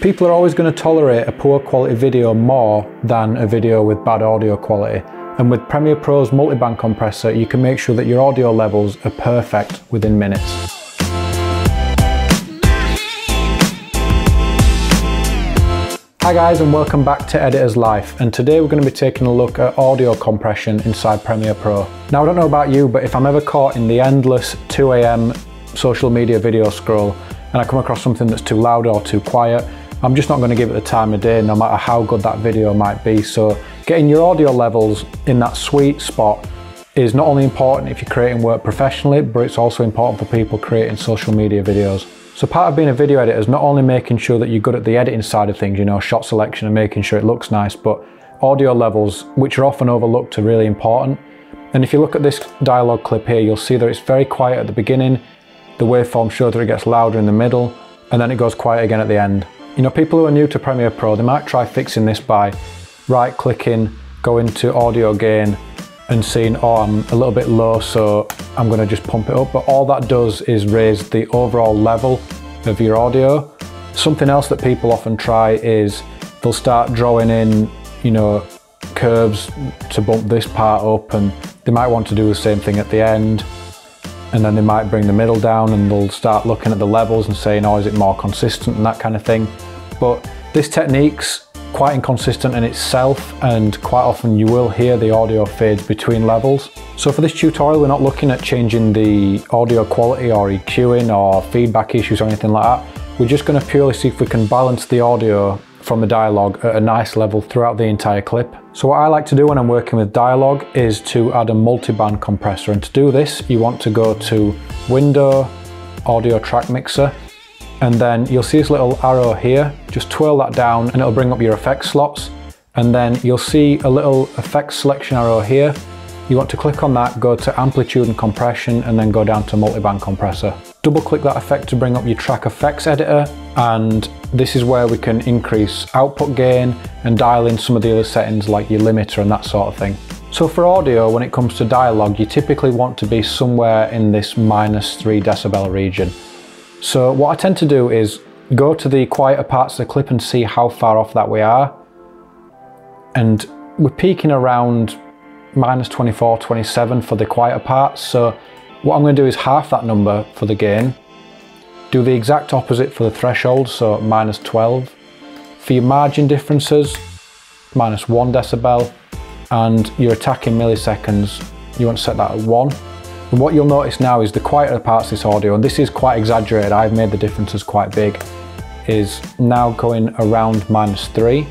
People are always going to tolerate a poor quality video more than a video with bad audio quality. And with Premiere Pro's multiband compressor, you can make sure that your audio levels are perfect within minutes. Hi guys and welcome back to Editor's Life and today we're going to be taking a look at audio compression inside Premiere Pro. Now I don't know about you but if I'm ever caught in the endless 2am social media video scroll and I come across something that's too loud or too quiet, I'm just not going to give it the time of day no matter how good that video might be. So getting your audio levels in that sweet spot is not only important if you're creating work professionally, but it's also important for people creating social media videos. So part of being a video editor is not only making sure that you're good at the editing side of things, you know, shot selection and making sure it looks nice, but audio levels, which are often overlooked, are really important. And if you look at this dialogue clip here, you'll see that it's very quiet at the beginning, the waveform shows that it gets louder in the middle, and then it goes quiet again at the end. You know, people who are new to Premiere Pro, they might try fixing this by right clicking, going to audio gain, and seeing, oh, I'm a little bit low, so I'm gonna just pump it up. But all that does is raise the overall level of your audio. Something else that people often try is they'll start drawing in, you know, curves to bump this part up and they might want to do the same thing at the end and then they might bring the middle down and they'll start looking at the levels and saying, oh, is it more consistent and that kind of thing. But this technique's quite inconsistent in itself and quite often you will hear the audio fades between levels. So for this tutorial, we're not looking at changing the audio quality or EQing or feedback issues or anything like that. We're just gonna purely see if we can balance the audio from the dialogue at a nice level throughout the entire clip. So what I like to do when I'm working with dialogue is to add a multi-band compressor and to do this you want to go to Window, Audio Track Mixer and then you'll see this little arrow here, just twirl that down and it'll bring up your effects slots and then you'll see a little effects selection arrow here. You want to click on that, go to amplitude and compression and then go down to multi-band compressor. Double click that effect to bring up your track effects editor and this is where we can increase output gain and dial in some of the other settings like your limiter and that sort of thing. So for audio, when it comes to dialogue, you typically want to be somewhere in this minus 3 decibel region. So what I tend to do is go to the quieter parts of the clip and see how far off that we are. And we're peaking around minus 24, 27 for the quieter parts. So what I'm going to do is half that number for the gain do the exact opposite for the threshold, so minus 12. For your margin differences, minus 1 decibel, and your attack in milliseconds, you want to set that at 1. And what you'll notice now is the quieter parts of this audio, and this is quite exaggerated, I've made the differences quite big, is now going around minus 3.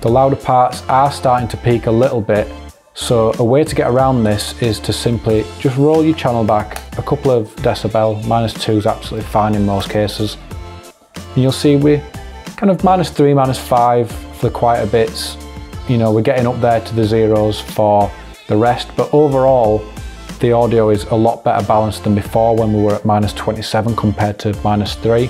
The louder parts are starting to peak a little bit, so a way to get around this is to simply just roll your channel back a couple of decibel, minus two is absolutely fine in most cases. And you'll see we're kind of minus three, minus five for the quieter bits. You know, we're getting up there to the zeros for the rest, but overall, the audio is a lot better balanced than before when we were at minus 27 compared to minus three.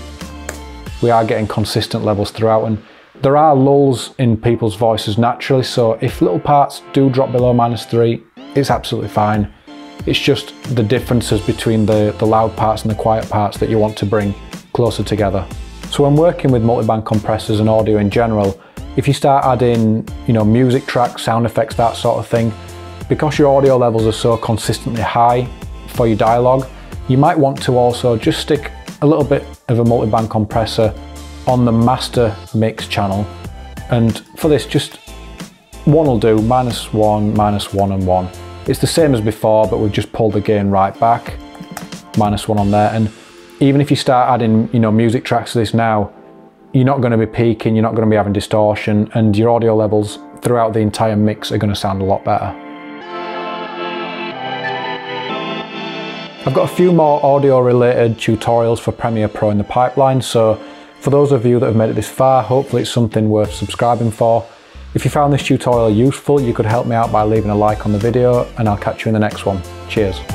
We are getting consistent levels throughout and there are lulls in people's voices naturally, so if little parts do drop below minus three, it's absolutely fine. It's just the differences between the, the loud parts and the quiet parts that you want to bring closer together. So when working with multiband compressors and audio in general, if you start adding, you know, music tracks, sound effects, that sort of thing, because your audio levels are so consistently high for your dialogue, you might want to also just stick a little bit of a multiband compressor on the master mix channel. And for this, just one will do, minus one, minus one and one. It's the same as before, but we've just pulled the gain right back, minus one on there. And even if you start adding, you know, music tracks to this now, you're not going to be peaking, you're not going to be having distortion, and your audio levels throughout the entire mix are going to sound a lot better. I've got a few more audio related tutorials for Premiere Pro in the pipeline, so for those of you that have made it this far, hopefully it's something worth subscribing for. If you found this tutorial useful, you could help me out by leaving a like on the video and I'll catch you in the next one. Cheers.